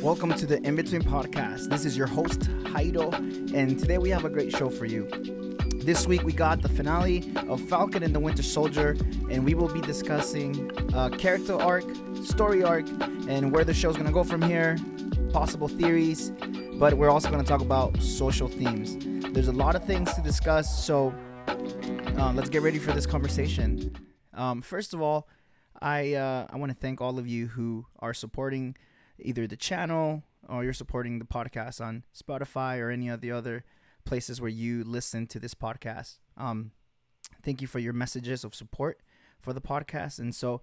Welcome to the In Between Podcast. This is your host, Jairo, and today we have a great show for you. This week we got the finale of Falcon and the Winter Soldier, and we will be discussing uh, character arc, story arc, and where the show's gonna go from here, possible theories, but we're also gonna talk about social themes. There's a lot of things to discuss, so um, let's get ready for this conversation. Um, first of all, I uh, I want to thank all of you who are supporting either the channel or you're supporting the podcast on Spotify or any of the other places where you listen to this podcast. Um, thank you for your messages of support for the podcast. And so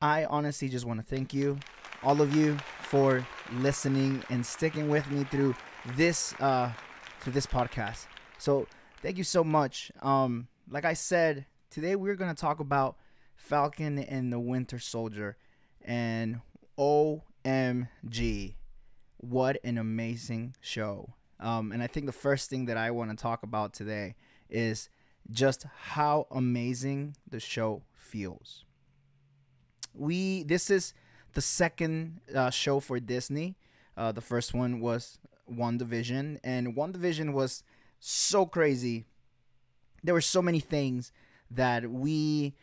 I honestly just want to thank you, all of you, for listening and sticking with me through this uh, through this podcast. So thank you so much. Um, like I said, today we're gonna talk about Falcon and the Winter Soldier, and OMG, what an amazing show! Um, and I think the first thing that I want to talk about today is just how amazing the show feels. We this is the second uh, show for Disney. Uh, the first one was WandaVision, and WandaVision was so crazy. There were so many things that we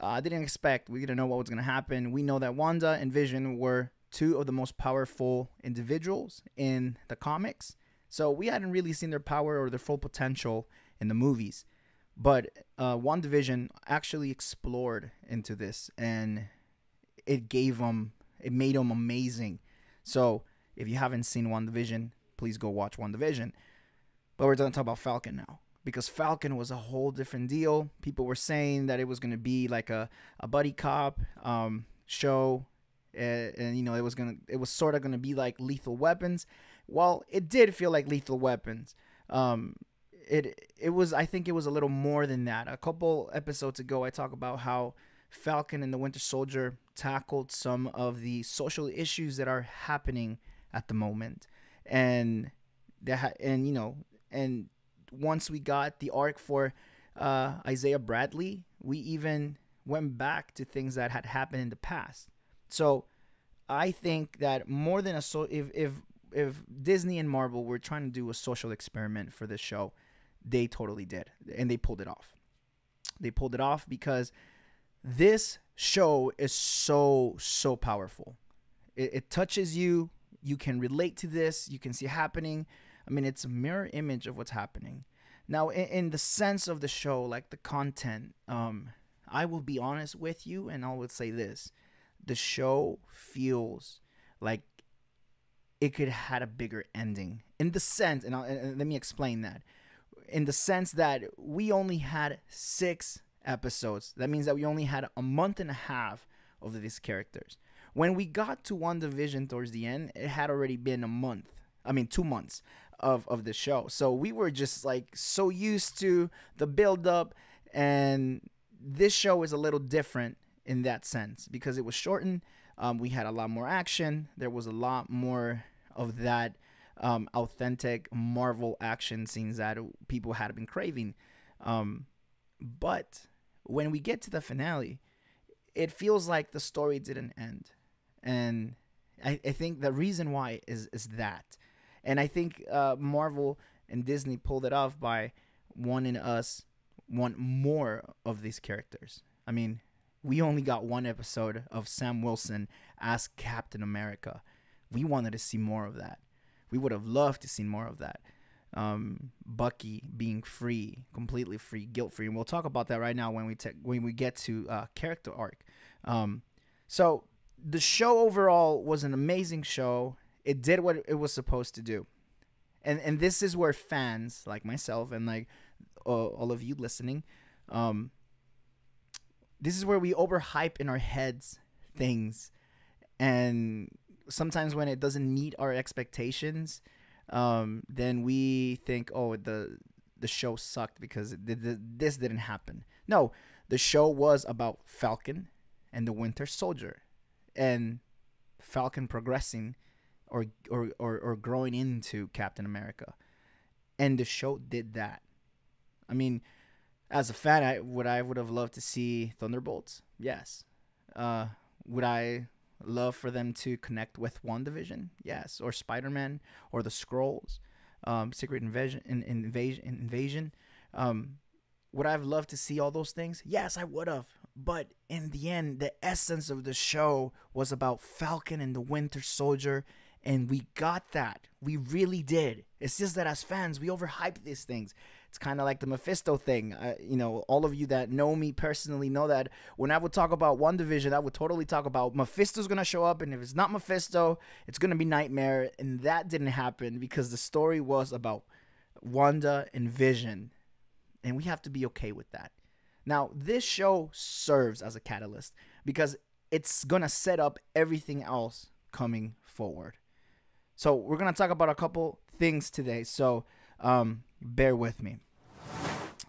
uh, didn't expect. We didn't know what was going to happen. We know that Wanda and Vision were two of the most powerful individuals in the comics. So we hadn't really seen their power or their full potential in the movies. But uh, WandaVision actually explored into this and it gave them, it made them amazing. So if you haven't seen WandaVision, please go watch WandaVision. But we're going to talk about Falcon now because Falcon was a whole different deal. People were saying that it was going to be like a, a buddy cop um, show. And, and, you know, it was going to, it was sort of going to be like lethal weapons. Well, it did feel like lethal weapons. Um, it, it was, I think it was a little more than that. A couple episodes ago, I talked about how Falcon and the Winter Soldier tackled some of the social issues that are happening at the moment. And that, and, you know, and once we got the arc for uh, Isaiah Bradley, we even went back to things that had happened in the past. So I think that more than a so if if if Disney and Marvel were trying to do a social experiment for this show, they totally did, and they pulled it off. They pulled it off because this show is so so powerful. It, it touches you. You can relate to this. You can see happening I mean, it's a mirror image of what's happening. Now, in, in the sense of the show, like the content, um, I will be honest with you, and I will say this: the show feels like it could have had a bigger ending. In the sense, and, I'll, and let me explain that. In the sense that we only had six episodes. That means that we only had a month and a half of these characters. When we got to WandaVision towards the end, it had already been a month. I mean, two months of of the show. So we were just like so used to the build up and this show is a little different in that sense because it was shortened. Um, we had a lot more action. There was a lot more of that um, authentic Marvel action scenes that people had been craving. Um, but when we get to the finale, it feels like the story didn't end. And I, I think the reason why is, is that and I think uh, Marvel and Disney pulled it off by wanting us want more of these characters. I mean, we only got one episode of Sam Wilson as Captain America. We wanted to see more of that. We would have loved to see more of that. Um, Bucky being free, completely free, guilt free, and we'll talk about that right now when we when we get to uh, character arc. Um, so the show overall was an amazing show it did what it was supposed to do. And and this is where fans like myself and like uh, all of you listening, um, this is where we overhype in our heads things, and sometimes when it doesn't meet our expectations, um, then we think, oh, the the show sucked because this didn't happen. No, the show was about Falcon and the Winter Soldier, and Falcon progressing or or or, or growing into Captain America. And the show did that. I mean, as a fan, I would I would have loved to see Thunderbolts. Yes. Uh, would I love for them to connect with WandaVision? Yes. Or Spider Man or the Skrulls, um, Secret Invasion, in, invasion, invasion. Um, would I have loved to see all those things? Yes, I would have. But in the end, the essence of the show was about Falcon and the Winter Soldier, and we got that. We really did. It's just that as fans, we overhype these things. It's kind of like the Mephisto thing. Uh, you know, all of you that know me personally know that when I would talk about WandaVision, I would totally talk about Mephisto's gonna show up, and if it's not Mephisto, it's gonna be Nightmare, and that didn't happen because the story was about Wanda and Vision, and we have to be okay with that. Now, this show serves as a catalyst because it's gonna set up everything else coming forward. So we're gonna talk about a couple things today. So um, bear with me.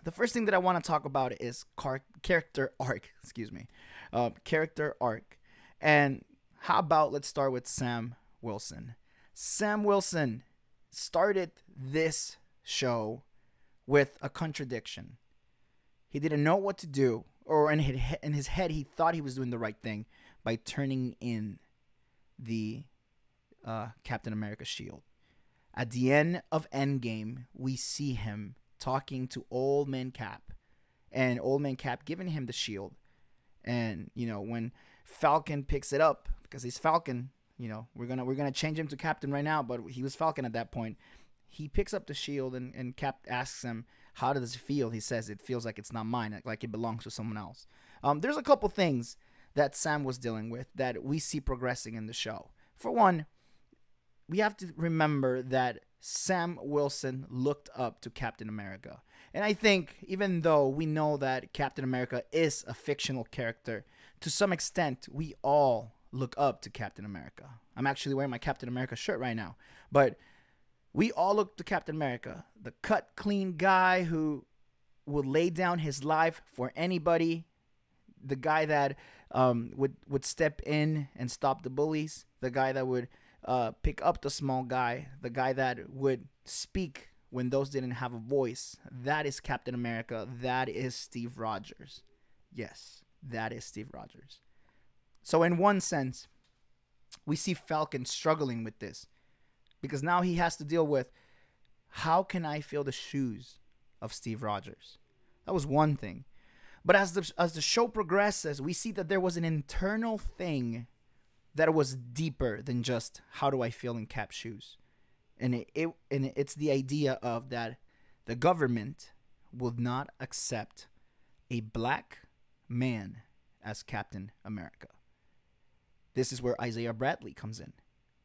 The first thing that I want to talk about is car- character arc. Excuse me, uh, character arc, and how about let's start with Sam Wilson. Sam Wilson started this show with a contradiction. He didn't know what to do, or in his, in his head, he thought he was doing the right thing by turning in the uh, Captain America's shield. At the end of Endgame, we see him talking to Old Man Cap, and Old Man Cap giving him the shield. And you know when Falcon picks it up because he's Falcon, you know we're gonna we're gonna change him to Captain right now, but he was Falcon at that point. He picks up the shield and, and Cap asks him, "How does it feel?" He says, "It feels like it's not mine, like it belongs to someone else." Um, there's a couple things that Sam was dealing with that we see progressing in the show. For one, we have to remember that Sam Wilson looked up to Captain America. And I think, even though we know that Captain America is a fictional character, to some extent, we all look up to Captain America. I'm actually wearing my Captain America shirt right now. But we all look to Captain America, the cut, clean guy who would lay down his life for anybody, the guy that um, would, would step in and stop the bullies, the guy that would uh, pick up the small guy, the guy that would speak when those didn't have a voice. That is Captain America. That is Steve Rogers. Yes, that is Steve Rogers. So, in one sense, we see Falcon struggling with this because now he has to deal with how can I feel the shoes of Steve Rogers? That was one thing. But as the as the show progresses, we see that there was an internal thing that was deeper than just how do I feel in cap shoes, and it, it and it's the idea of that the government will not accept a black man as Captain America. This is where Isaiah Bradley comes in.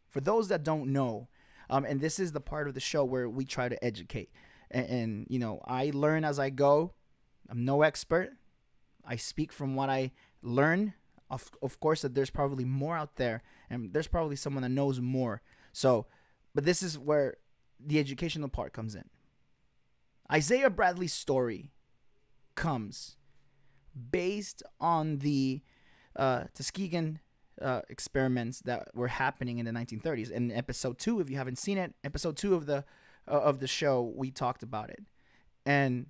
For those that don't know, um, and this is the part of the show where we try to educate, and, and you know I learn as I go. I'm no expert. I speak from what I learn of, of course that there's probably more out there and there's probably someone that knows more. So but this is where the educational part comes in. Isaiah bradley's story comes based on the uh, tuskegee uh, experiments that were happening in the 1930s in episode 2 if you haven't seen it episode 2 of the uh, of the show we talked about it. And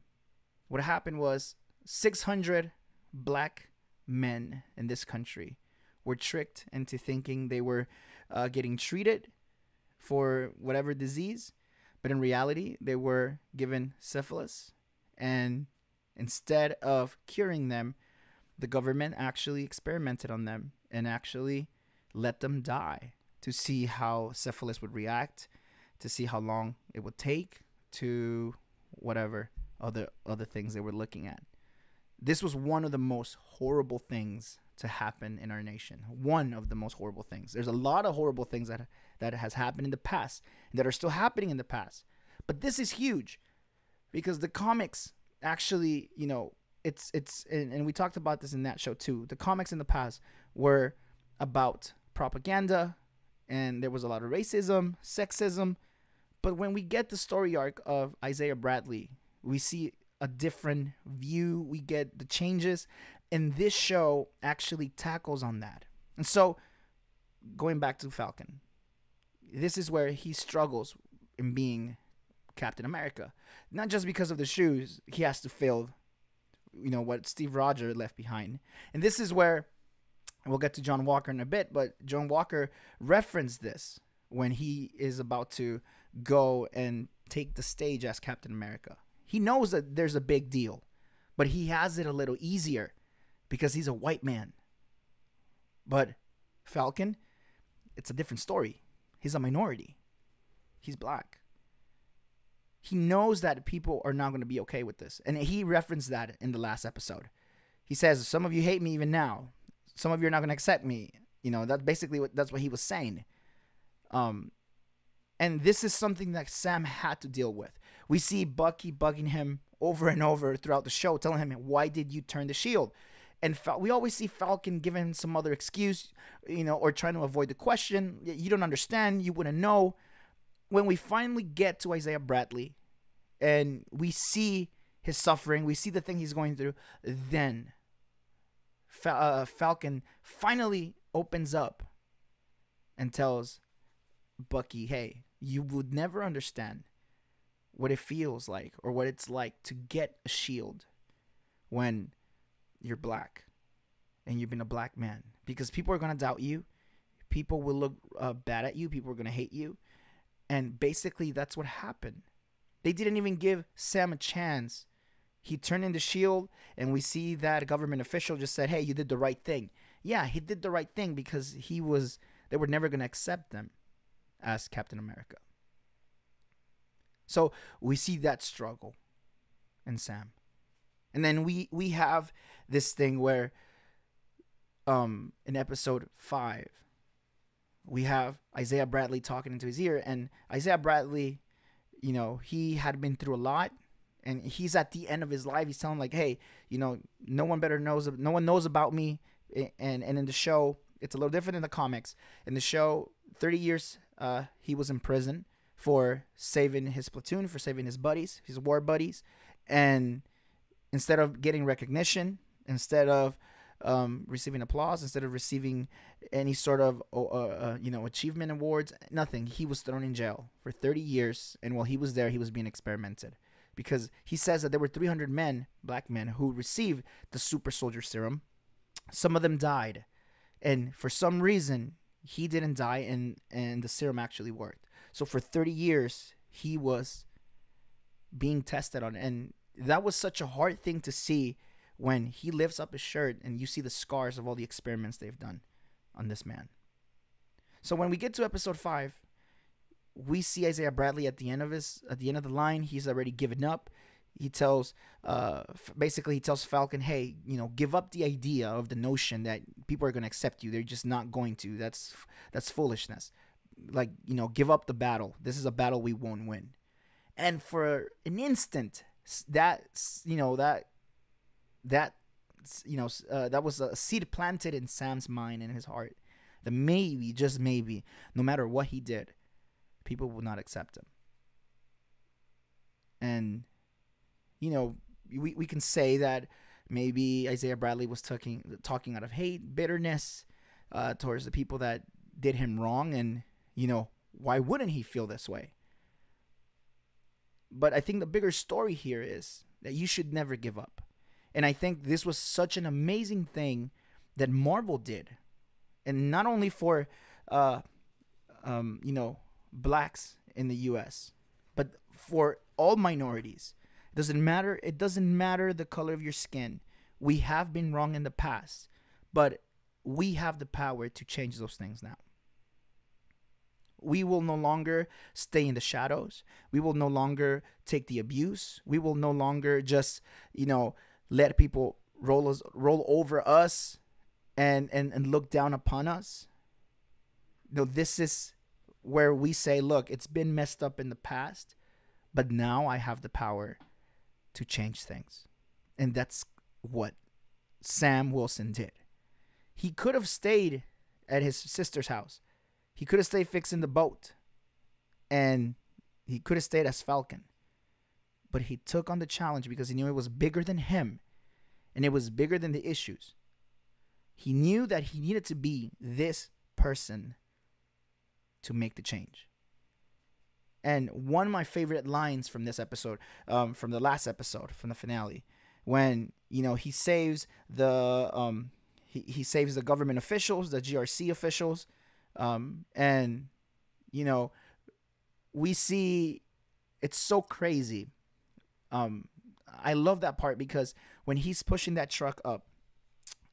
what happened was 600 black men in this country were tricked into thinking they were uh, getting treated for whatever disease, but in reality, they were given syphilis. And instead of curing them, the government actually experimented on them and actually let them die to see how syphilis would react, to see how long it would take, to whatever other other things they were looking at. This was one of the most horrible things to happen in our nation. One of the most horrible things. There's a lot of horrible things that that has happened in the past and that are still happening in the past. But this is huge because the comics actually, you know, it's it's and, and we talked about this in that show too. The comics in the past were about propaganda and there was a lot of racism, sexism. But when we get the story arc of Isaiah Bradley, we see a different view. We get the changes. And this show actually tackles on that. And so, going back to Falcon, this is where he struggles in being Captain America. Not just because of the shoes, he has to fill you know what Steve Roger left behind. And this is where we'll get to John Walker in a bit, but John Walker referenced this when he is about to go and take the stage as Captain America. He knows that there's a big deal, but he has it a little easier because he's a white man. But Falcon, it's a different story. He's a minority. He's black. He knows that people are not going to be okay with this. And he referenced that in the last episode. He says, Some of you hate me even now. Some of you are not going to accept me. You know, that's basically what that's what he was saying. Um, and this is something that Sam had to deal with. We see Bucky bugging him over and over throughout the show, telling him, Why did you turn the shield? And Fal- we always see Falcon giving some other excuse, you know, or trying to avoid the question. You don't understand. You wouldn't know. When we finally get to Isaiah Bradley and we see his suffering, we see the thing he's going through, then uh, Falcon finally opens up and tells Bucky, hey, you would never understand what it feels like or what it's like to get a shield when you're black and you've been a black man. Because people are going to doubt you. People will look uh, bad at you. People are going to hate you. And basically that's what happened. They didn't even give sam a chance. He turned in the shield and we see that a government official just said hey you did the right thing. Yeah he did the right thing because he was they were never going to accept them as captain america so we see that struggle in sam. And then we we have this thing where um in episode 5 we have Isaiah Bradley talking into his ear. And Isaiah Bradley you know he had been through a lot. And he's at the end of his life. He's telling like hey you know no one better knows no one knows about me. And and in the show it's a little different in the comics. In the show 30 years uh he was in prison for saving his platoon for saving his buddies his war buddies and instead of getting recognition instead of um, receiving applause, instead of receiving any sort of uh, uh, you know achievement awards, nothing. He was thrown in jail for 30 years, and while he was there, he was being experimented because he says that there were 300 men, black men, who received the super soldier serum. Some of them died, and for some reason, he didn't die, and and the serum actually worked. So for 30 years, he was being tested on, and that was such a hard thing to see when he lifts up his shirt and you see the scars of all the experiments they've done on this man. So when we get to episode 5, we see Isaiah Bradley at the end of his at the end of the line, he's already given up. He tells uh basically he tells Falcon, "Hey, you know, give up the idea of the notion that people are going to accept you. They're just not going to. That's that's foolishness. Like, you know, give up the battle. This is a battle we won't win." And for an instant, that you know, that that you know uh, that was a seed planted in Sam's mind and his heart that maybe just maybe no matter what he did people would not accept him and you know we, we can say that maybe Isaiah Bradley was talking talking out of hate bitterness uh, towards the people that did him wrong and you know why wouldn't he feel this way but I think the bigger story here is that you should never give up and I think this was such an amazing thing that Marvel did. And not only for, uh, um, you know, blacks in the US, but for all minorities. It doesn't matter. It doesn't matter the color of your skin. We have been wrong in the past, but we have the power to change those things now. We will no longer stay in the shadows. We will no longer take the abuse. We will no longer just, you know, let people roll us roll over us and and, and look down upon us no this is where we say look it's been messed up in the past but now i have the power to change things and that's what sam wilson did he could have stayed at his sister's house he could have stayed fixing the boat and he could have stayed as falcon but he took on the challenge because he knew it was bigger than him and it was bigger than the issues. He knew that he needed to be this person to make the change. And one of my favorite lines from this episode, um, from the last episode, from the finale, when you know he saves the um he, he saves the government officials, the GRC officials, um, and you know we see it's so crazy. Um, I love that part because when he's pushing that truck up,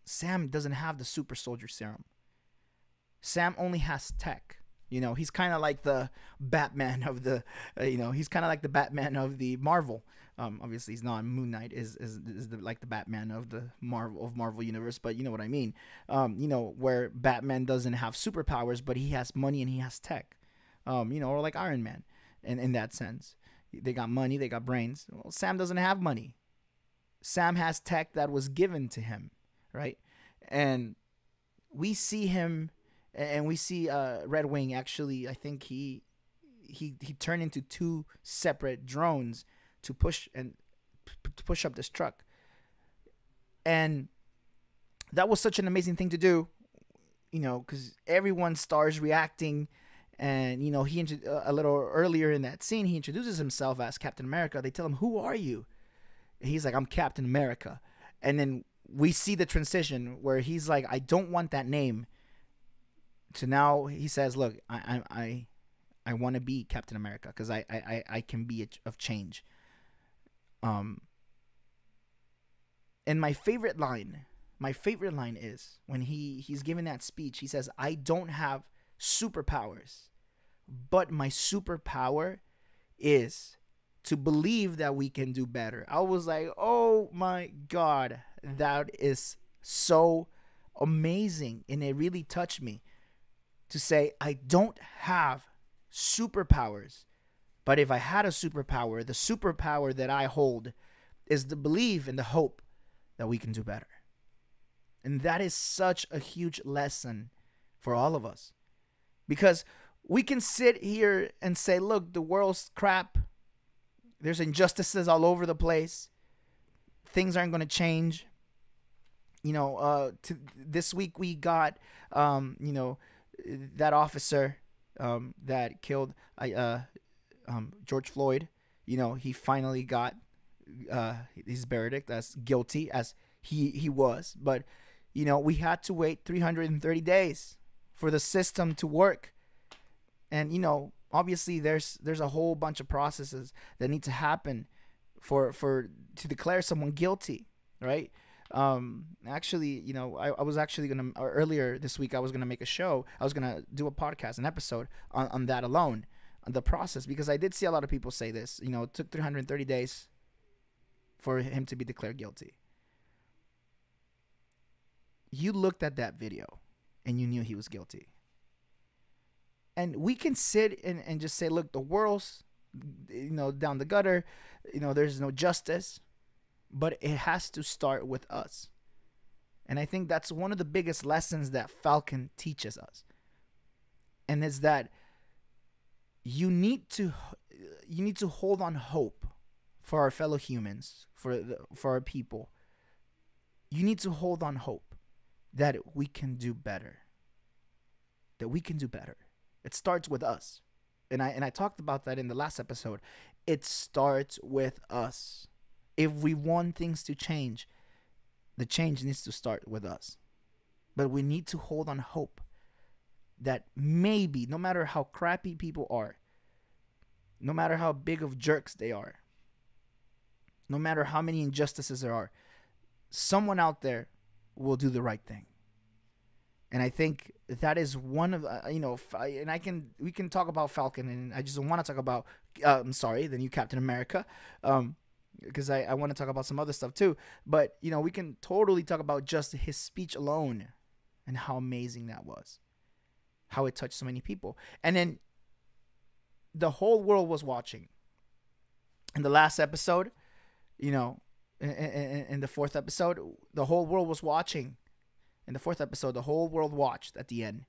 Sam doesn't have the super soldier serum. Sam only has tech. You know, he's kind of like the Batman of the, uh, you know, he's kind of like the Batman of the Marvel. Um, obviously, he's not. Moon Knight is is, is the, like the Batman of the Marvel of Marvel universe, but you know what I mean. Um, you know, where Batman doesn't have superpowers, but he has money and he has tech. Um, you know, or like Iron Man, in in that sense, they got money, they got brains. Well, Sam doesn't have money. Sam has tech that was given to him, right? And we see him and we see uh, Red Wing actually. I think he he he turned into two separate drones to push and to push up this truck, and that was such an amazing thing to do, you know, because everyone starts reacting. And you know he uh, a little earlier in that scene he introduces himself as Captain America. They tell him, "Who are you?" And he's like, "I'm Captain America." And then we see the transition where he's like, "I don't want that name." so now he says, "Look, I I I, I want to be Captain America because I, I I can be of change." Um. And my favorite line, my favorite line is when he he's giving that speech. He says, "I don't have superpowers, but my superpower is." to believe that we can do better. I was like, oh my God, that is so amazing. And it really touched me to say, I don't have superpowers. But if I had a superpower, the superpower that I hold is the belief and the hope that we can do better. And that is such a huge lesson for all of us. Because we can sit here and say, look, the world's crap. There's injustices all over the place. Things aren't going to change. You know, uh, to, this week we got, um, you know, that officer um, that killed uh, um, George Floyd, you know, he finally got uh, his verdict as guilty as he he was. But you know, we had to wait 330 days for the system to work, and you know, obviously there's there's a whole bunch of processes that need to happen for for to declare someone guilty, right? Um, actually, you know, I, I was actually gonna earlier this week I was gonna make a show. I was gonna do a podcast, an episode on, on that alone, on the process, because I did see a lot of people say this. You know, it took 330 days for him to be declared guilty. You looked at that video and you knew he was guilty. And we can sit and, and just say, look, the world's you know down the gutter, you know, there's no justice but it has to start with us. And I think that's one of the biggest lessons that Falcon teaches us. And is that you need to you need to hold on hope for our fellow humans, for the, for our people. You need to hold on hope that we can do better. That we can do better. It starts with us. And I and I talked about that in the last episode. It starts with us if we want things to change, the change needs to start with us. But we need to hold on hope that maybe, no matter how crappy people are, no matter how big of jerks they are, no matter how many injustices there are, someone out there will do the right thing. And I think that is one of uh, you know, and I can we can talk about Falcon, and I just want to talk about. Uh, I'm sorry, the new Captain America. Um, because I, I want to talk about some other stuff too. But, you know, we can totally talk about just his speech alone and how amazing that was, how it touched so many people. And then the whole world was watching. In the last episode, you know, in, in, in the fourth episode, the whole world was watching. In the fourth episode, the whole world watched at the end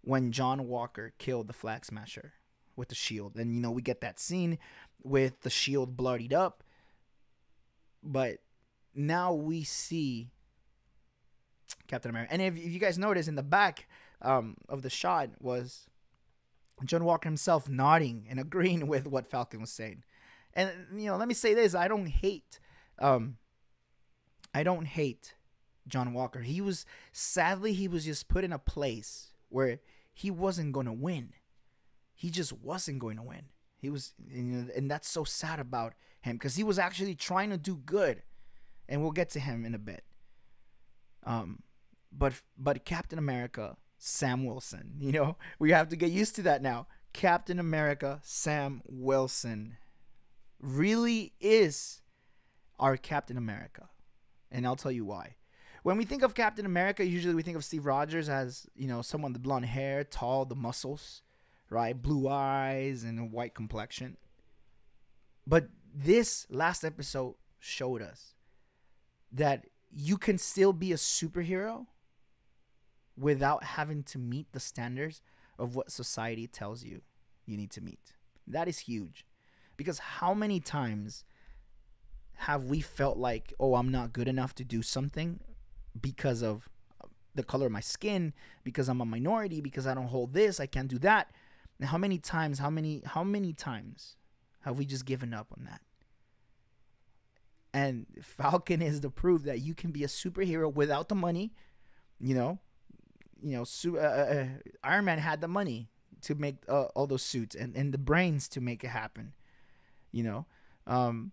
when John Walker killed the Flag Smasher with the shield. And, you know, we get that scene with the shield bloodied up but now we see Captain America. And if, if you guys notice in the back um, of the shot was John Walker himself nodding and agreeing with what Falcon was saying. And you know, let me say this: I don't hate um, I don't hate John Walker. He was sadly he was just put in a place where he wasn't going to win. He just wasn't going to win. He was and that's so sad about him cuz he was actually trying to do good. And we'll get to him in a bit. Um but but Captain America Sam Wilson, you know, we have to get used to that now. Captain America Sam Wilson really is our Captain America. And I'll tell you why. When we think of Captain America, usually we think of Steve Rogers as, you know, someone with blonde hair, tall, the muscles, right? Blue eyes and a white complexion. But this last episode showed us that you can still be a superhero without having to meet the standards of what society tells you you need to meet. That is huge. Because how many times have we felt like, oh, I'm not good enough to do something because of the color of my skin, because I'm a minority, because I don't hold this, I can't do that. And how many times, how many, how many times have we just given up on that? And Falcon is the proof that you can be a superhero without the money. You know, you know, su- uh, uh, uh Iron Man had the money to make uh, all those suits and, and the brains to make it happen. You know, um,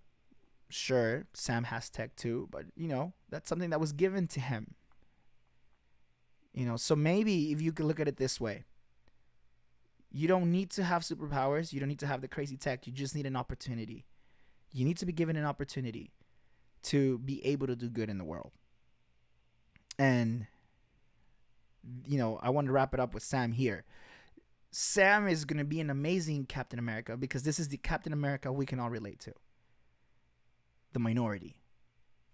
Sure, Sam has tech too, but you know, that's something that was given to him. You know, so maybe if you could look at it this way, you don't need to have superpowers, you don't need to have the crazy tech, you just need an opportunity. You need to be given an opportunity to be able to do good in the world. And you know, I want to wrap it up with Sam here. Sam is going to be an amazing Captain America because this is the Captain America we can all relate to the minority.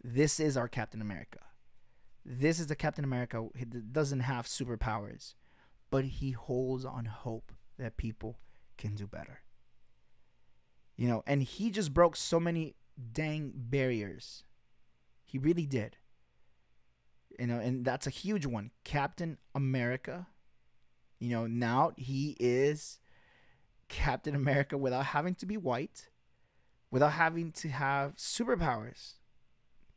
This is our Captain America. This is the Captain America that doesn't have superpowers, but he holds on hope that people can do better. You know, and he just broke so many dang barriers. He really did. You know, and that's a huge one. Captain America, you know, now he is Captain America without having to be white without having to have superpowers.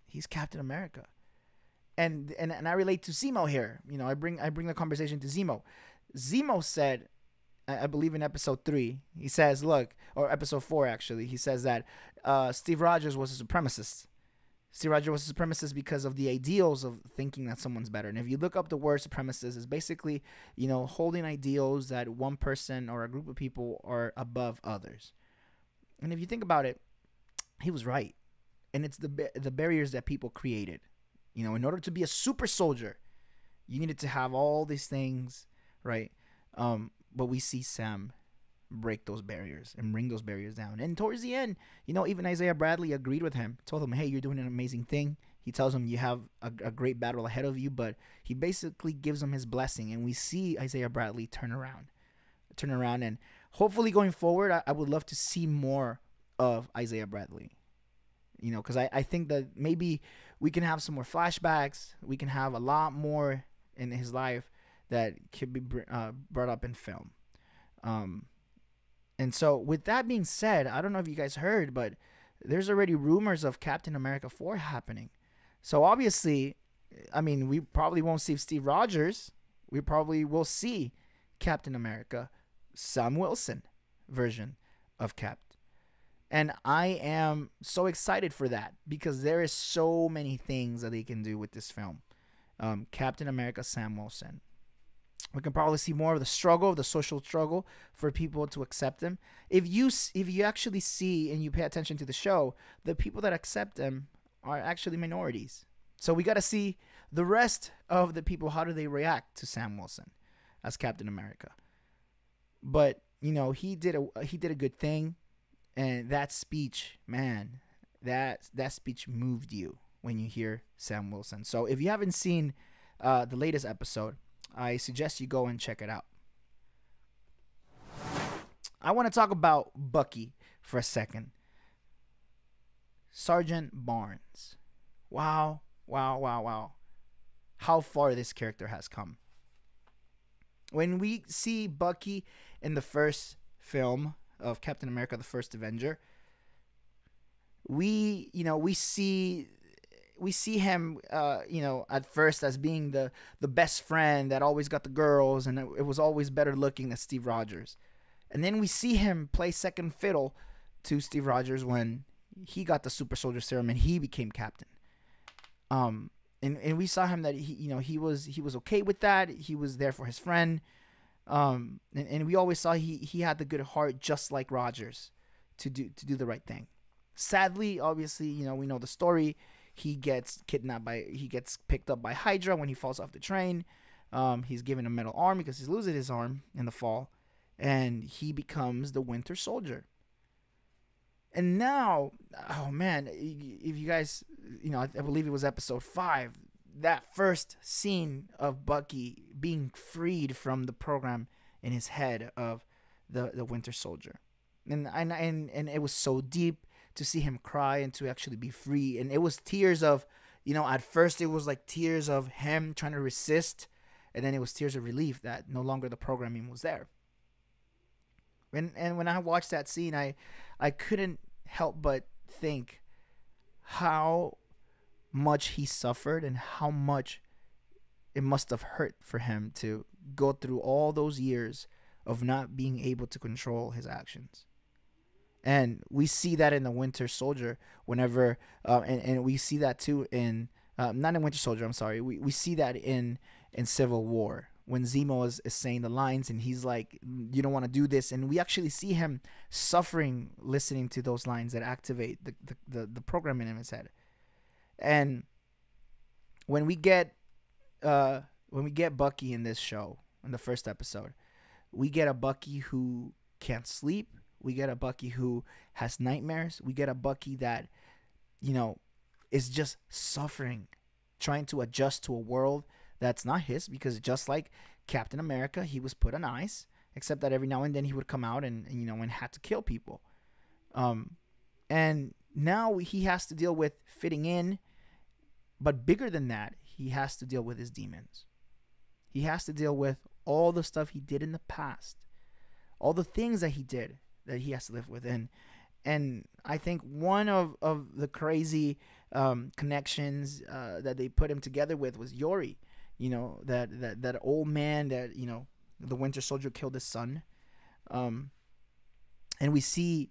He's Captain America. And, and and I relate to Zemo here. You know, I bring I bring the conversation to Zemo. Zemo said, I believe in episode three, he says, look, or episode four actually, he says that uh, Steve Rogers was a supremacist. Steve Roger was a supremacist because of the ideals of thinking that someone's better. And if you look up the word supremacist, is basically, you know, holding ideals that one person or a group of people are above others. And if you think about it, he was right. And it's the the barriers that people created. You know, in order to be a super soldier, you needed to have all these things, right? Um, but we see Sam break those barriers and bring those barriers down. And towards the end, you know, even Isaiah Bradley agreed with him, told him, "Hey, you're doing an amazing thing." He tells him you have a, a great battle ahead of you, but he basically gives him his blessing, and we see Isaiah Bradley turn around, turn around, and hopefully going forward, I, I would love to see more of Isaiah Bradley. You know, because I, I think that maybe we can have some more flashbacks. We can have a lot more in his life that could be uh, brought up in film. Um, and so, with that being said, I don't know if you guys heard, but there's already rumors of Captain America 4 happening. So, obviously, I mean, we probably won't see Steve Rogers. We probably will see Captain America, Sam Wilson version of Cap. And I am so excited for that because there is so many things that they can do with this film. Um, Captain America Sam Wilson. We can probably see more of the struggle, the social struggle for people to accept him. If you if you actually see and you pay attention to the show, the people that accept him are actually minorities. So we got to see the rest of the people how do they react to Sam Wilson as Captain America. But, you know, he did a he did a good thing and that speech, man, that that speech moved you when you hear Sam Wilson. So if you haven't seen uh, the latest episode, I suggest you go and check it out. I want to talk about Bucky for a second. Sergeant Barnes. Wow, wow, wow, wow. How far this character has come. When we see Bucky in the first film, of Captain America: The First Avenger, we you know we see we see him, uh, you know, at first as being the the best friend that always got the girls, and it, it was always better looking than Steve Rogers. And then we see him play second fiddle to Steve Rogers when he got the Super Soldier Serum and he became captain. Um, and, and we saw him that he, you know, he was he was okay with that. He was there for his friend. Um, and, and we always saw he he had the good heart, just like Rogers, to do to do the right thing. Sadly, obviously, you know, we know the story he gets kidnapped by he gets picked up by Hydra when he falls off the train. Um, he's given a metal arm because he's losing his arm in the fall, and he becomes the Winter Soldier. And now, oh man, if you guys, you know, I believe it was episode five, that first scene of Bucky being freed from the program in his head of the the Winter Soldier, and and and, and it was so deep to see him cry and to actually be free. And it was tears of, you know, at first it was like tears of him trying to resist, and then it was tears of relief that no longer the programming was there. And and when I watched that scene, I I couldn't help but think how much he suffered and how much it must have hurt for him to go through all those years of not being able to control his actions and we see that in the Winter Soldier whenever, uh, and and we see that too in uh, not in Winter Soldier. I'm sorry. We we see that in in Civil War when Zemo is, is saying the lines and he's like, "You don't want to do this," and we actually see him suffering listening to those lines that activate the the the, the programming in his head, and when we get uh when we get Bucky in this show in the first episode, we get a Bucky who can't sleep we get a Bucky who has nightmares. We get a Bucky that, you know, is just suffering, trying to adjust to a world that's not his because just like Captain America, he was put on ice, except that every now and then he would come out and, you know, and had to kill people. Um, and now he has to deal with fitting in, but bigger than that, he has to deal with his demons. He has to deal with all the stuff he did in the past, all the things that he did that he has to live with. And and I think one of of the crazy um, connections uh, that they put him together with was Yori, you know that that that old man that you know the Winter Soldier killed his son, um, and we see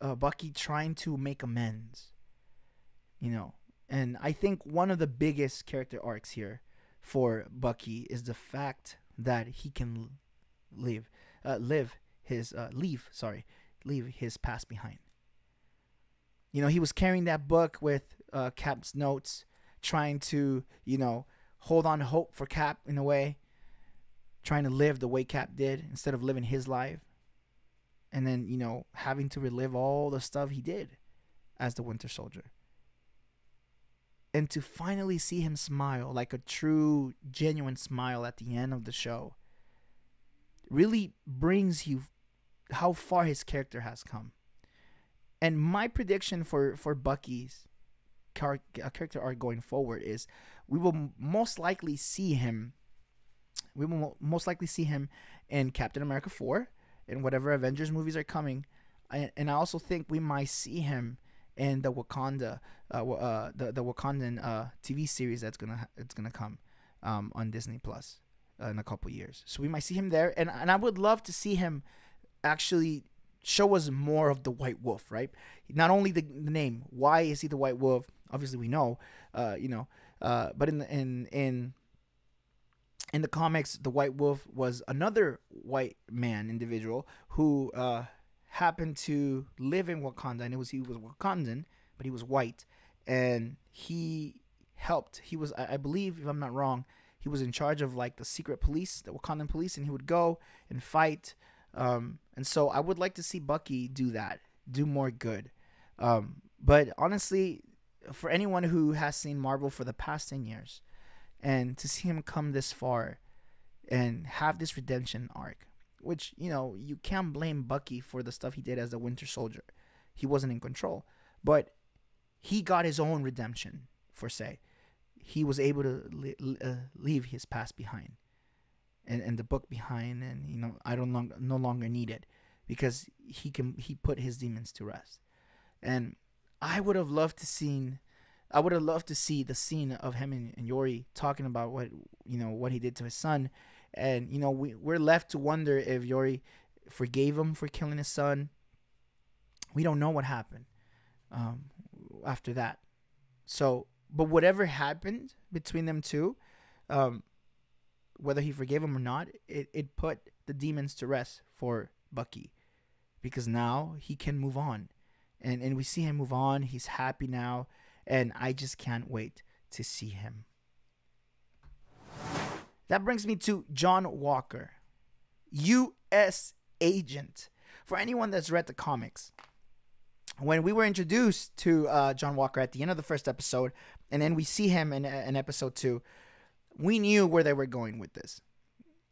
uh, Bucky trying to make amends, you know, and I think one of the biggest character arcs here for Bucky is the fact that he can live uh, live his uh, leave sorry leave his past behind. You know he was carrying that book with uh, cap's notes trying to you know hold on hope for cap in a way trying to live the way cap did instead of living his life. And then you know having to relive all the stuff he did as the winter soldier. And to finally see him smile like a true genuine smile at the end of the show really brings you how far his character has come. And my prediction for for Bucky's char- uh, character arc going forward is we will most likely see him. We will most likely see him in Captain America four, in whatever Avengers movies are coming, and, and I also think we might see him in the Wakanda, uh, uh, the the Wakandan uh, TV series that's gonna it's gonna come um, on Disney Plus uh, in a couple years. So we might see him there, and and I would love to see him actually show us more of the White Wolf, right? Not only the, the name, why is he the White Wolf? Obviously, we know, uh, you know, uh, but in the, in in in the comics, the White Wolf was another white man individual who uh, happened to live in Wakanda, and it was he was Wakandan, but he was white, and he helped. He was, I, I believe, if I'm not wrong, he was in charge of like the secret police, the Wakandan police, and he would go and fight um, and so I would like to see Bucky do that, do more good. Um, but honestly, for anyone who has seen Marvel for the past 10 years and to see him come this far and have this redemption arc, which, you know, you can't blame Bucky for the stuff he did as a Winter Soldier. He wasn't in control. But he got his own redemption, for say. He was able to uh, leave his past behind and, and the book behind and you know I don't long, no longer need it because he can he put his demons to rest and I would have loved to seen I would have loved to see the scene of him and, and Yori talking about what you know what he did to his son, and you know we we're left to wonder if Yori forgave him for killing his son. We don't know what happened um, after that. So, but whatever happened between them two, um, whether he forgave him or not, it, it put the demons to rest for Bucky because now he can move on. And, and we see him move on. He's happy now. And I just can't wait to see him. That brings me to John Walker, U.S. agent. For anyone that's read the comics, when we were introduced to uh, John Walker at the end of the first episode, and then we see him in, in episode two, we knew where they were going with this.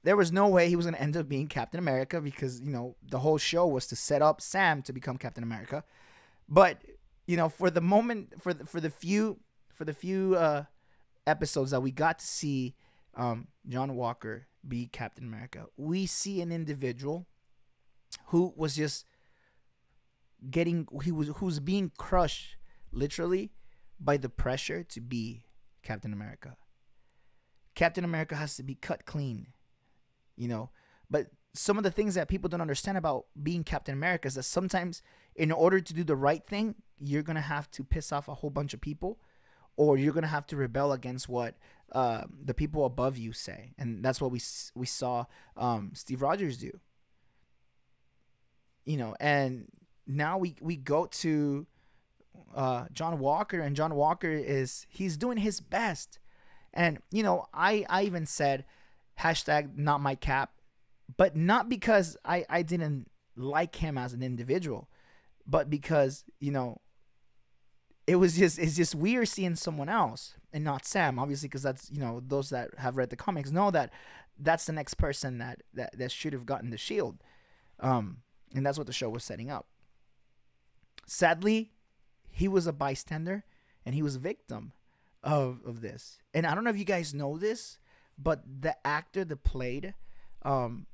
There was no way he was going to end up being Captain America because, you know, the whole show was to set up Sam to become Captain America. But, you know, for the moment, for the, for the few, for the few uh, episodes that we got to see um, John Walker be Captain America, we see an individual who was just getting, he was, who's being crushed literally by the pressure to be Captain America. Captain America has to be cut clean, you know. But some of the things that people don't understand about being Captain America is that sometimes, in order to do the right thing, you're gonna have to piss off a whole bunch of people, or you're gonna have to rebel against what uh, the people above you say, and that's what we we saw um, Steve Rogers do. You know, and now we we go to uh, John Walker, and John Walker is he's doing his best and you know, I I even said hashtag not my cap, but not because I I didn't like him as an individual, but because you know it was just it's just weird seeing someone else and not Sam, obviously, because that's you know those that have read the comics know that that's the next person that that, that should have gotten the shield, um, and that's what the show was setting up. Sadly, he was a bystander and he was a victim of of this. And I don't know if you guys know this, but the actor that played um,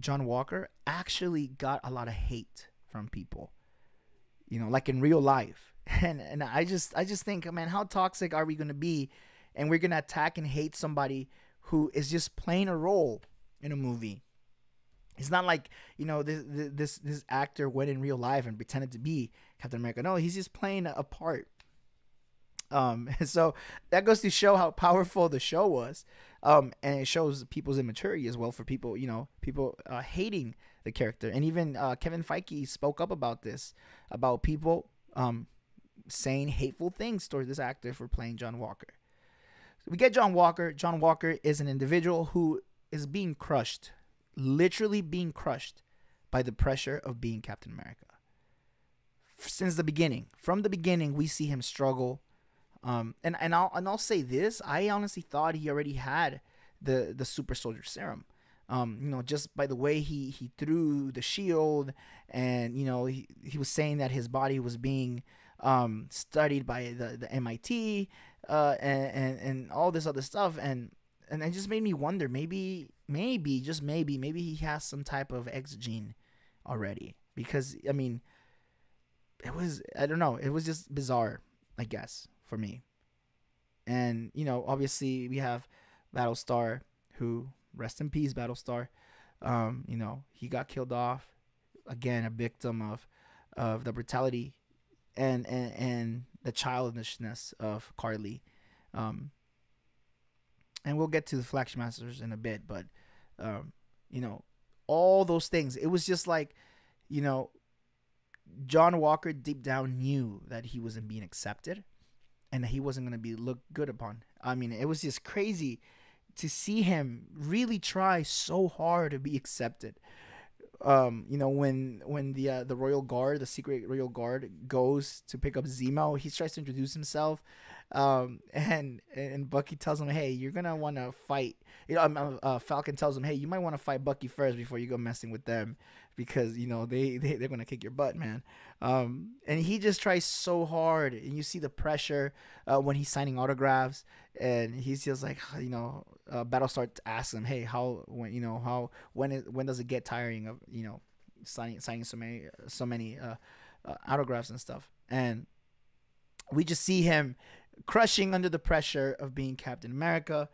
John Walker actually got a lot of hate from people. You know, like in real life. And and I just I just think, man, how toxic are we gonna be? And we're gonna attack and hate somebody who is just playing a role in a movie. It's not like you know this this this actor went in real life and pretended to be Captain America. No, he's just playing a part. Um, so that goes to show how powerful the show was. Um, and it shows people's immaturity as well for people, you know, people uh, hating the character. And even uh, Kevin Feige spoke up about this, about people um, saying hateful things towards this actor for playing John Walker. So we get John Walker. John Walker is an individual who is being crushed, literally being crushed by the pressure of being Captain America. Since the beginning, from the beginning, we see him struggle um, and and I'll and I'll say this: I honestly thought he already had the the super soldier serum. Um, you know, just by the way he he threw the shield, and you know he, he was saying that his body was being um, studied by the the MIT, uh, and, and and all this other stuff, and and it just made me wonder maybe maybe just maybe maybe he has some type of X gene already. Because I mean it was I don't know it was just bizarre I guess for me. And, you know, obviously we have Battlestar, who, rest in peace, Battlestar. Um, you know, he got killed off. Again, a victim of of the brutality and and, and the childishness of Karli. Um, and we'll get to the Flag Smashers in a bit, but um, you know, all those things. It was just like, you know, John Walker deep down knew that he wasn't being accepted and he wasn't going to be looked good upon. I mean, it was just crazy to see him really try so hard to be accepted. Um, you know, when when the uh, the royal guard, the secret royal guard, goes to pick up Zemo, he tries to introduce himself, um, and and Bucky tells him, "Hey, you're gonna want to fight." You know, um, uh, Falcon tells him, "Hey, you might want to fight Bucky first before you go messing with them." Because you know they, they they're gonna kick your butt, man. Um, and he just tries so hard, and you see the pressure uh, when he's signing autographs, and he's just like, you know, uh, Battlestar asks him, hey, how when you know how when it when does it get tiring of you know signing signing so many so many uh, uh, autographs and stuff, and we just see him crushing under the pressure of being Captain America.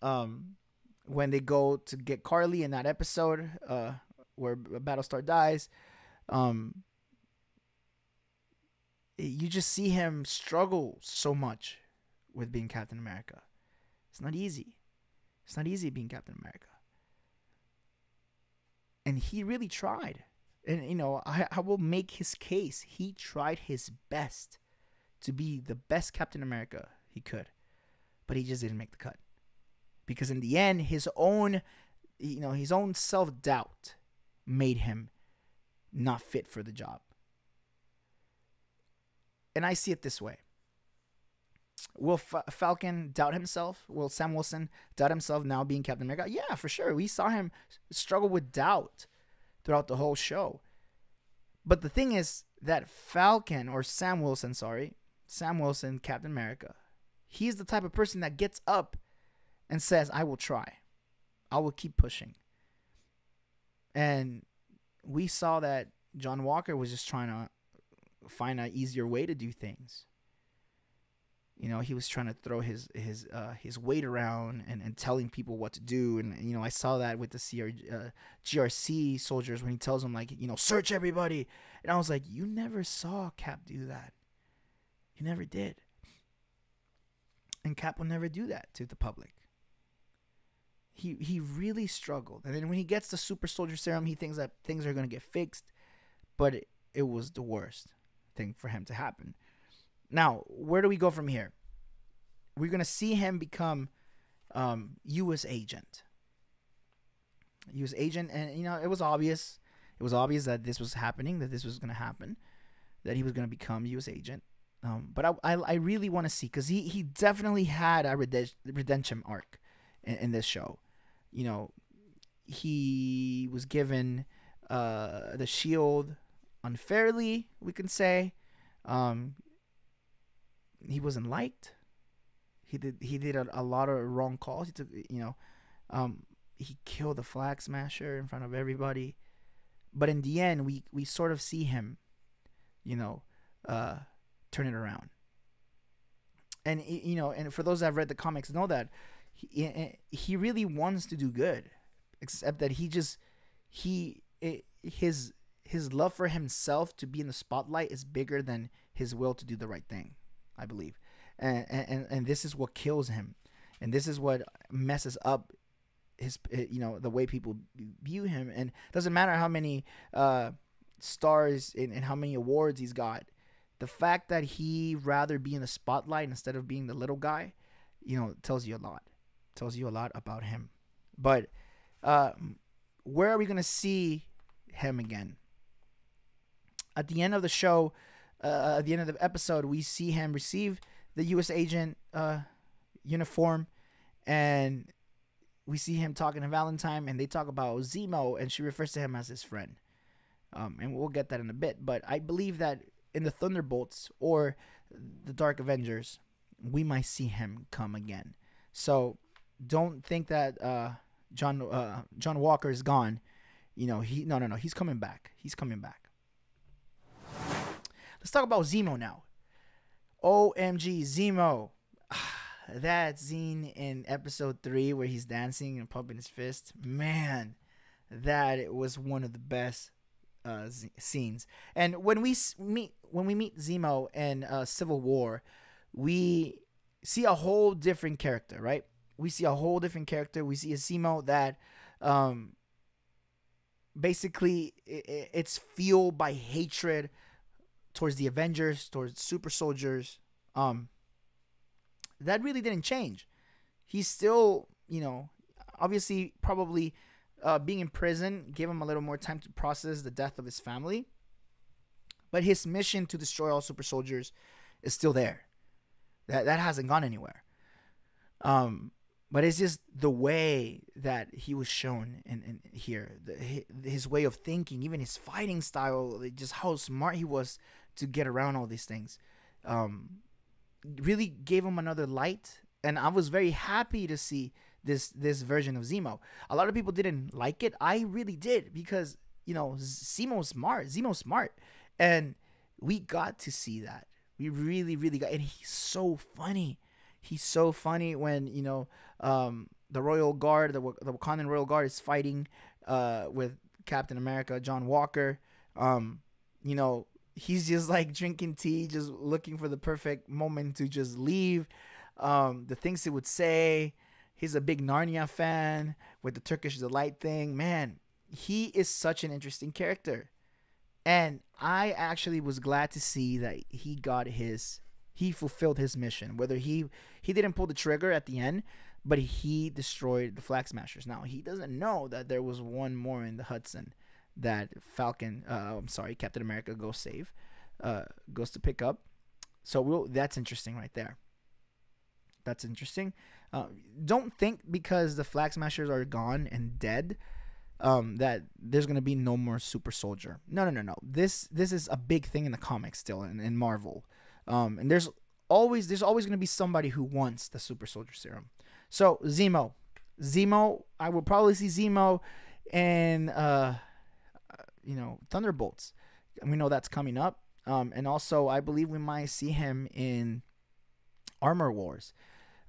Um, when they go to get Karli in that episode, uh, where Battlestar dies, um, you just see him struggle so much with being Captain America. It's not easy. It's not easy being Captain America. And he really tried. And, you know, I, I will make his case. He tried his best to be the best Captain America he could, but he just didn't make the cut. Because in the end, his own, you know, his own self doubt made him not fit for the job. And I see it this way. Will F- Falcon doubt himself? Will Sam Wilson doubt himself now being Captain America? Yeah, for sure. We saw him struggle with doubt throughout the whole show. But the thing is that Falcon, or Sam Wilson, sorry, Sam Wilson, Captain America, he's the type of person that gets up and says, I will try. I will keep pushing. And we saw that John Walker was just trying to find an easier way to do things. You know, he was trying to throw his his uh, his weight around and, and telling people what to do. And you know, I saw that with the CR, uh, GRC soldiers when he tells them like, you know, search everybody. And I was like, you never saw Cap do that. You never did. And Cap will never do that to the public. He he really struggled. And then when he gets the super soldier serum, he thinks that things are gonna get fixed. But it, it was the worst thing for him to happen. Now, where do we go from here? We're gonna see him become um, U.S. agent. U.S. agent, and you know it was obvious. It was obvious that this was happening. That this was gonna happen. That he was gonna become U.S. agent. Um, but I, I, I really want to see because he, he definitely had a redemption arc in, in this show. You know, he was given uh, the shield unfairly, we can say. Um, he wasn't liked. He did he did a, a lot of wrong calls. He took you know, um, he killed the flag smasher in front of everybody. But in the end, we we sort of see him, you know, uh, turn it around. And you know, and for those that have read the comics, know that he, he really wants to do good, except that he just he his his love for himself to be in the spotlight is bigger than his will to do the right thing. I believe, and and and this is what kills him, and this is what messes up his you know the way people view him. And doesn't matter how many uh, stars and, and how many awards he's got the fact that he rather be in the spotlight instead of being the little guy, you know, tells you a lot. Tells you a lot about him. But uh, where are we gonna see him again? At the end of the show, uh, at the end of the episode, we see him receive the U.S. agent uh, uniform, and we see him talking to Valentine, and they talk about Zemo, and she refers to him as his friend. Um, and we'll get that in a bit. But I believe that in the Thunderbolts or the Dark Avengers, we might see him come again. So don't think that uh, John uh, John Walker is gone. You know, he no no no, he's coming back. He's coming back. Let's talk about Zemo now. OMG Zemo. that scene in episode 3 where he's dancing and pumping his fist. Man, that was one of the best uh, z- scenes. And when we meet when we meet Zemo in uh, Civil War, we see a whole different character, right? We see a whole different character. We see a Zemo that um, basically it, it's fueled by hatred towards the Avengers, towards super soldiers. Um, that really didn't change. He's still, you know, obviously probably uh, being in prison gave him a little more time to process the death of his family. But his mission to destroy all super soldiers is still there. That that hasn't gone anywhere. Um, but it's just the way that he was shown in, in here, the, his way of thinking, even his fighting style, just how smart he was to get around all these things. Um, really gave him another light, and I was very happy to see this this version of Zemo. A lot of people didn't like it. I really did because you know Zemo's smart. Zemo's smart, and we got to see that. We really, really got, and he's so funny. He's so funny when you know um, the Royal Guard, the the Wakandan Royal Guard, is fighting uh, with Captain America, John Walker. Um, you know, he's just like drinking tea, just looking for the perfect moment to just leave. Um, the things he would say. He's a big Narnia fan with the Turkish delight thing. Man, he is such an interesting character. And I actually was glad to see that he got his he fulfilled his mission. Whether he he didn't pull the trigger at the end, but he destroyed the Flag Smashers. Now he doesn't know that there was one more in the Hudson that Falcon, uh, I'm sorry, Captain America goes save, uh, goes to pick up. So we'll, that's interesting right there. That's interesting. Uh, don't think because the Flag Smashers are gone and dead um, that there's gonna be no more Super Soldier. No, no, no, no. This this is a big thing in the comics still in, in Marvel, um, and there's always there's always gonna be somebody who wants the Super Soldier Serum. So Zemo, Zemo, I will probably see Zemo and uh, you know Thunderbolts. And we know that's coming up. Um, and also I believe we might see him in Armor Wars.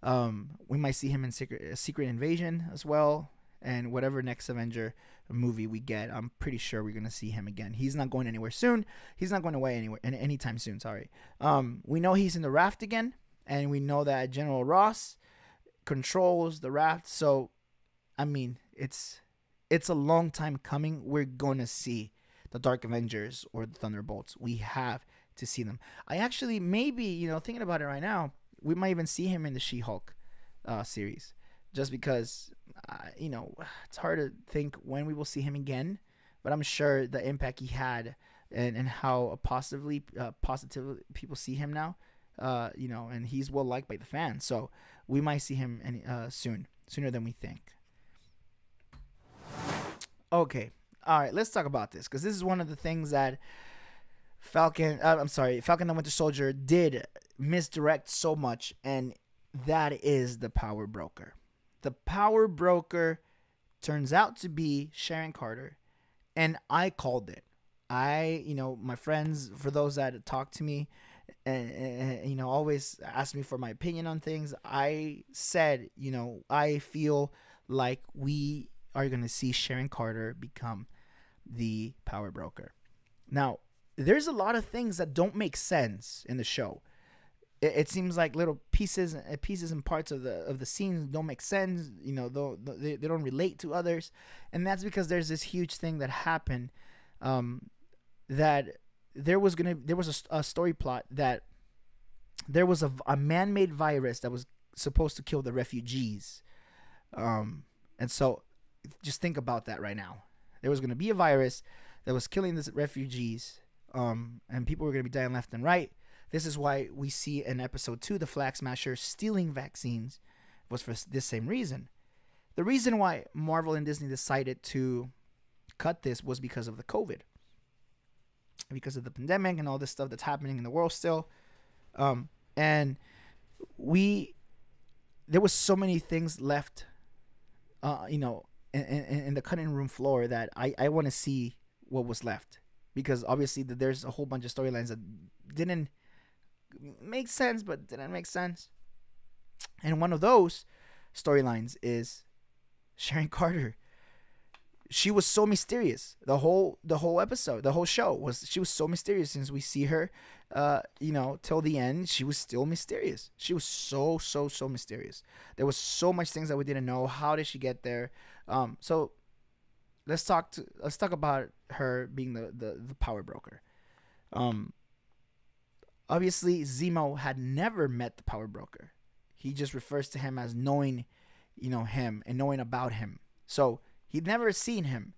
Um, we might see him in Secret Secret Invasion as well and whatever next Avenger movie we get, I'm pretty sure we're gonna see him again. He's not going anywhere soon. He's not going away anywhere anytime soon. Sorry. Um, we know he's in the raft again, and we know that General Ross controls the raft. So, I mean, it's it's a long time coming. We're gonna see the Dark Avengers or the Thunderbolts. We have to see them. I actually maybe you know thinking about it right now, we might even see him in the She-Hulk uh, series, just because uh, you know, it's hard to think when we will see him again, but I'm sure the impact he had and, and how positively uh, positively people see him now, uh, you know, and he's well liked by the fans. So we might see him any, uh, soon, sooner than we think. Okay, all right, let's talk about this because this is one of the things that Falcon, uh, I'm sorry, Falcon the Winter Soldier did misdirect so much, and that is the power broker. The power broker turns out to be Sharon Carter, and I called it. I, you know, my friends, for those that talk to me, and, and, you know, always ask me for my opinion on things. I said, you know, I feel like we are going to see Sharon Carter become the power broker. Now, there's a lot of things that don't make sense in the show it, it seems like little pieces uh, pieces and parts of the of the scenes don't make sense you know they, they don't relate to others. And that's because there's this huge thing that happened um, that there was gonna there was a, a story plot that there was a, a man-made virus that was supposed to kill the refugees. Um, and so just think about that right now. There was going to be a virus that was killing the refugees um, and people were going to be dying left and right this is why we see in episode 2 the Flag Smasher stealing vaccines was for this same reason. The reason why Marvel and Disney decided to cut this was because of the COVID. Because of the pandemic and all this stuff that's happening in the world still. Um, and we there was so many things left uh, you know in, in, in the cutting room floor that I, I want to see what was left because obviously there's a whole bunch of storylines that didn't makes sense but didn't make sense. And one of those storylines is Sharon Carter. She was so mysterious. The whole the whole episode, the whole show was she was so mysterious since we see her uh, you know, till the end, she was still mysterious. She was so, so, so mysterious. There was so much things that we didn't know. How did she get there? Um, so let's talk to let's talk about her being the the, the power broker. Um, Obviously, Zemo had never met the power broker. He just refers to him as knowing, you know, him and knowing about him. So he'd never seen him.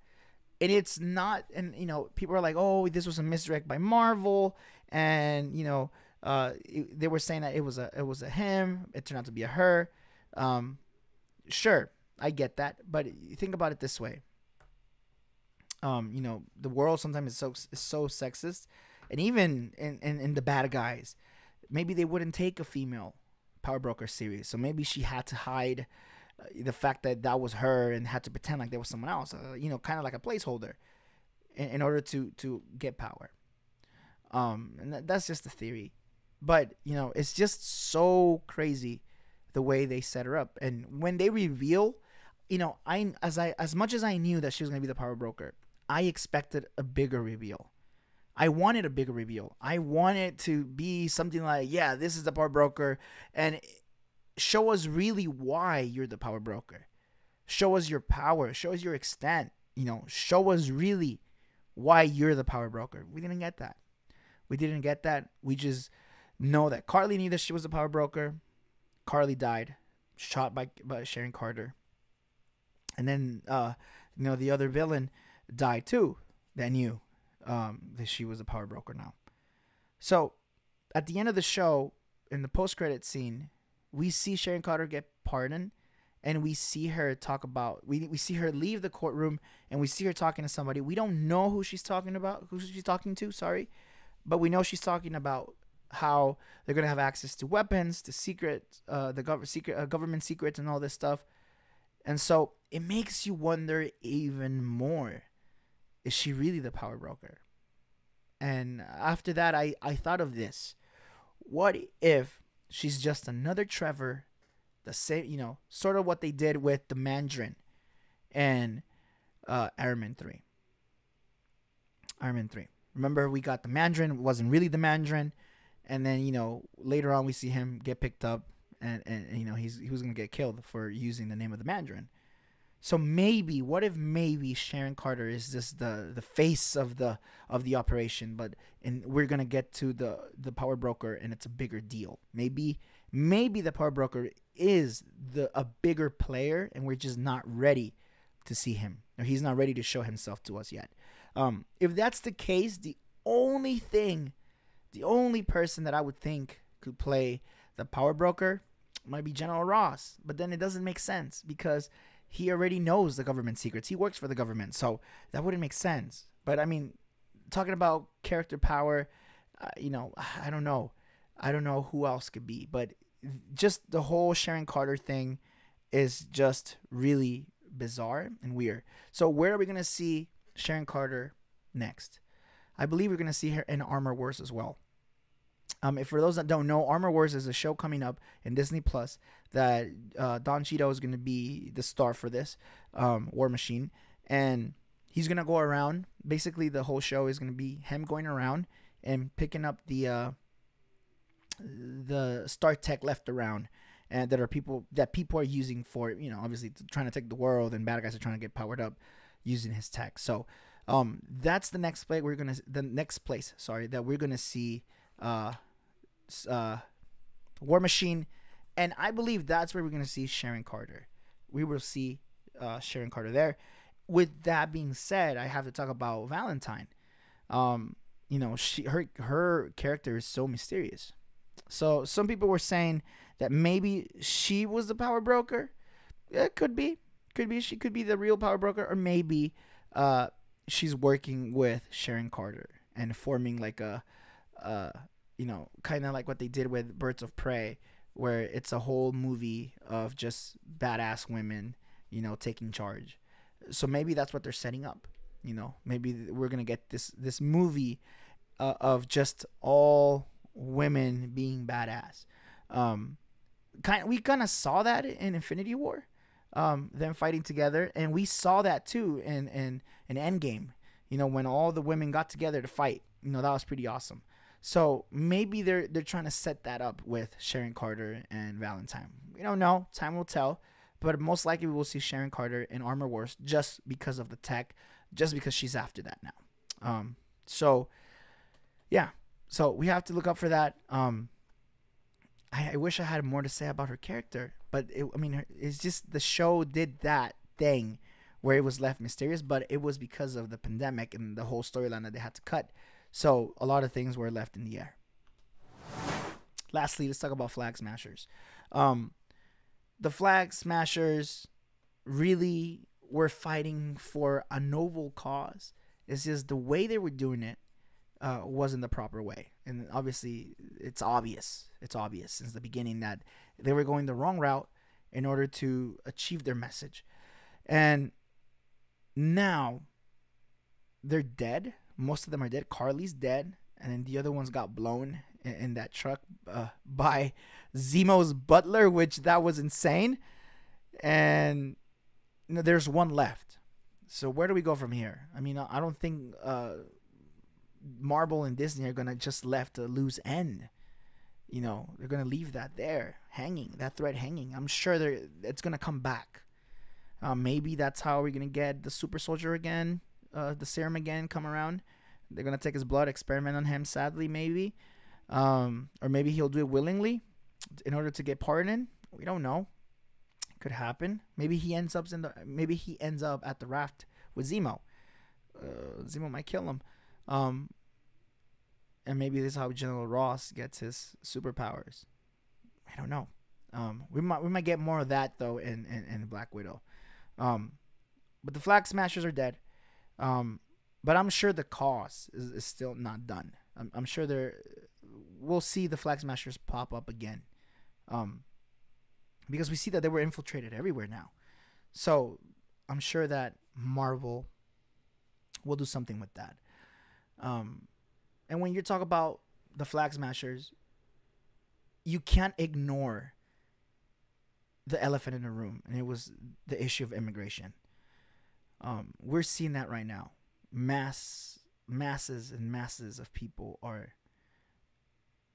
And it's not, and you know, people are like, "Oh, this was a misdirect by Marvel," and you know, uh, it, they were saying that it was a it was a him. It turned out to be a her. Um, sure, I get that, but think about it this way. Um, you know, the world sometimes is so is so sexist and even in, in, in the bad guys, maybe they wouldn't take a female power broker series. So maybe she had to hide uh, the fact that that was her and had to pretend like there was someone else. Uh, you know, kind of like a placeholder in, in, order to to get power. Um, and that, that's just a theory. but you know, it's just so crazy the way they set her up. And when they reveal, you know, I as I as much as I knew that she was gonna be the power broker, I expected a bigger reveal. I wanted a bigger reveal. I wanted to be something like, yeah, this is the power broker, and show us really why you're the power broker. Show us your power. Show us your extent. You know, show us really why you're the power broker. We didn't get that. We didn't get that. We just know that Karli knew that she was the power broker. Karli died, shot by by Sharon Carter. And then, uh, you know, the other villain died too. That knew um, that she was a power broker now. So, at the end of the show, in the post credit scene, we see Sharon Carter get pardoned, and we see her talk about we we see her leave the courtroom, and we see her talking to somebody. We don't know who she's talking about, who she's talking to. Sorry, but we know she's talking about how they're gonna have access to weapons, to secret, uh, the gov- secret uh, government secrets, and all this stuff. And so it makes you wonder even more: Is she really the power broker? And after that, I I thought of this: What if she's just another Trevor? The same, you know, sort of what they did with the Mandarin and uh, Iron Man three. Iron Man three. Remember, we got the Mandarin. Wasn't really the Mandarin and then you know later on we see him get picked up and, and, you know he's he was gonna get killed for using the name of the Mandarin. So maybe what if maybe Sharon Carter is just the the face of the of the operation, but and we're gonna get to the the power broker and it's a bigger deal. Maybe maybe the power broker is the a bigger player and we're just not ready to see him or he's not ready to show himself to us yet. Um, if that's the case, the only thing the only person that I would think could play the power broker might be General Ross, but then it doesn't make sense because he already knows the government secrets. He works for the government, so that wouldn't make sense. But I mean, talking about character power, uh, you know, I don't know. I don't know who else could be, but just the whole Sharon Carter thing is just really bizarre and weird. So where are we going to see Sharon Carter next? I believe we're going to see her in Armor Wars as well. Um, if for those that don't know, Armor Wars is a show coming up in Disney Plus that uh, Don Cheadle is going to be the star for this um, War Machine, and he's going to go around. Basically, the whole show is going to be him going around and picking up the uh, the Stark Tech left around, and that are people that people are using for you know obviously trying to take the world, and bad guys are trying to get powered up using his tech. So um, that's the next place we're gonna the next place sorry that we're gonna see uh, uh, War Machine, and I believe that's where we're gonna see Sharon Carter. We will see uh, Sharon Carter there. With that being said, I have to talk about Valentine. Um, you know, she her her character is so mysterious. So some people were saying that maybe she was the power broker. It could be, could be she could be the real power broker, or maybe uh, she's working with Sharon Carter and forming like a uh, you know, kind of like what they did with Birds of Prey, where it's a whole movie of just badass women, you know, taking charge. So maybe that's what they're setting up. You know, maybe we're gonna get this this movie uh, of just all women being badass. Um, kind we kind of saw that in Infinity War, um, them fighting together, and we saw that too in in in Endgame. You know, when all the women got together to fight. You know, that was pretty awesome. So maybe they're they're trying to set that up with Sharon Carter and Valentine. We don't know. Time will tell. But most likely we will see Sharon Carter in Armor Wars just because of the tech, just because she's after that now. Um, so yeah. So we have to look up for that. Um, I, I wish I had more to say about her character, but it, I mean, it's just the show did that thing where it was left mysterious, but it was because of the pandemic and the whole storyline that they had to cut. So a lot of things were left in the air. Lastly, let's talk about flag smashers. Um, the flag smashers really were fighting for a noble cause. It's just the way they were doing it uh, wasn't the proper way, and obviously it's obvious. It's obvious since the beginning that they were going the wrong route in order to achieve their message, and now they're dead most of them are dead. Karli's dead, and then the other ones got blown in, in that truck uh, by Zemo's butler, which that was insane. And you know, there's one left. So where do we go from here? I mean, I don't think uh, Marvel and Disney are gonna just left a loose end. You know, they're gonna leave that there, hanging, that thread hanging. I'm sure they're it's gonna come back. Uh, maybe that's how we're gonna get the super soldier again, uh, the serum again, come around. They're gonna take his blood, experiment on him. Sadly, maybe, um, or maybe he'll do it willingly in order to get pardoned. We don't know. Could happen. Maybe he ends up in the. Maybe he ends up at the raft with Zemo. Uh, Zemo might kill him. Um, and maybe this is how General Ross gets his superpowers. I don't know. Um, we might we might get more of that though in in, in Black Widow. Um, but the Flag Smashers are dead. Um, but I'm sure the cause is, is still not done. I'm, I'm sure there we'll see the Flag Smashers pop up again. Um, because we see that they were infiltrated everywhere now. So I'm sure that Marvel will do something with that. Um, and when you talk about the flag smashers, you can't ignore the elephant in the room, and it was the issue of immigration. Um, we're seeing that right now. Mass, masses and masses of people are,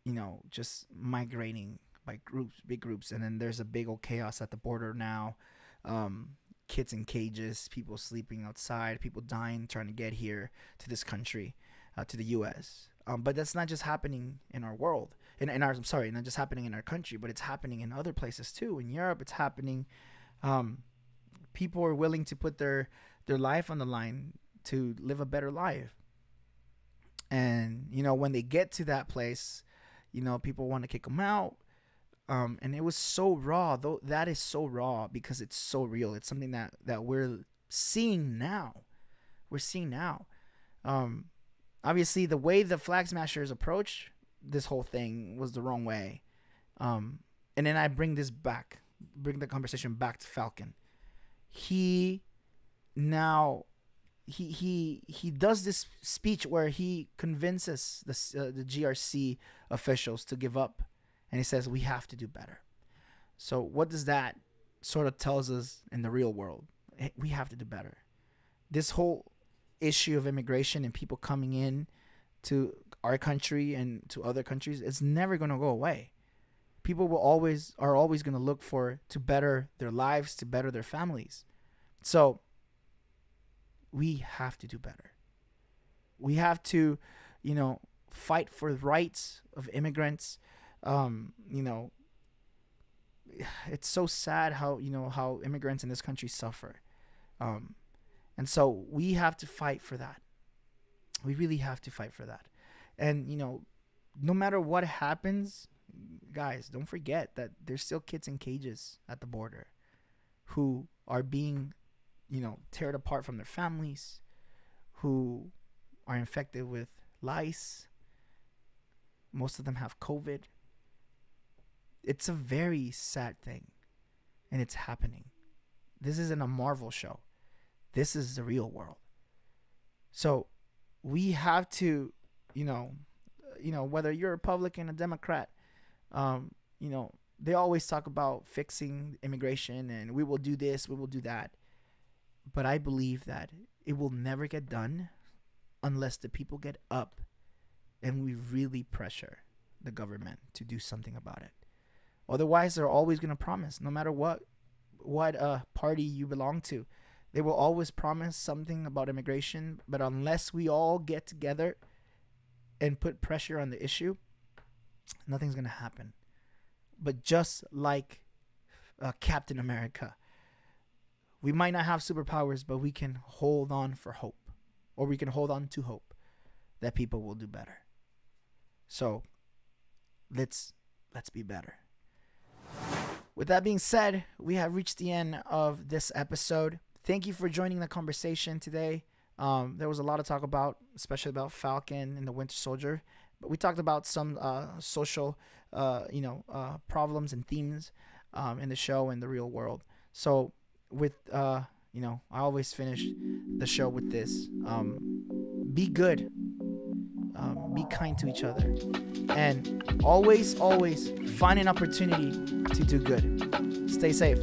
you know, just migrating by groups, big groups, and then there's a big old chaos at the border now. Um, kids in cages, people sleeping outside, people dying trying to get here to this country uh, to the U.S. Um, but that's not just happening in our world, in, in our I'm sorry, not just happening in our country, but it's happening in other places too. In Europe, it's happening. Um, people are willing to put their their life on the line to live a better life. And you know, when they get to that place, you know, people want to kick them out. Um, and it was so raw, though. That is so raw because it's so real. It's something that that we're seeing now. We're seeing now. Um, obviously the way the flag smashers approach this whole thing was the wrong way um, and then i bring this back bring the conversation back to falcon he now he he he does this speech where he convinces the uh, the GRC officials to give up. And he says we have to do better. So what does that sort of tells us in the real world? We have to do better. This whole issue of immigration and people coming in to our country and to other countries is never going to go away. People will always are always going to look for to better their lives to better their families. So we have to do better we have to you know fight for the rights of immigrants um you know it's so sad how you know how immigrants in this country suffer um and so we have to fight for that. We really have to fight for that. And, you know, no matter what happens, guys, don't forget that there's still kids in cages at the border who are being, you know, teared apart from their families, who are infected with lice. Most of them have COVID. It's a very sad thing, and it's happening. This isn't a Marvel show. This is the real world. So we have to, you know, you know, whether you're a Republican or Democrat, um, you know, they always talk about fixing immigration and we will do this, we will do that. But I believe that it will never get done unless the people get up and we really pressure the government to do something about it. Otherwise, they're always going to promise, no matter what what uh, party you belong to, they will always promise something about immigration, but unless we all get together and put pressure on the issue, nothing's going to happen. But just like uh, Captain America, we might not have superpowers, but we can hold on for hope, or we can hold on to hope that people will do better. So let's let's be better. With that being said, we have reached the end of this episode thank you for joining the conversation today. Um, there was a lot to talk about, especially about Falcon and the Winter Soldier. But we talked about some uh, social, uh, you know, uh, problems and themes um, in the show and the real world. So, with uh, you know, I always finish the show with this: um, be good. um, be kind to each other, and always, always find an opportunity to do good. Stay safe.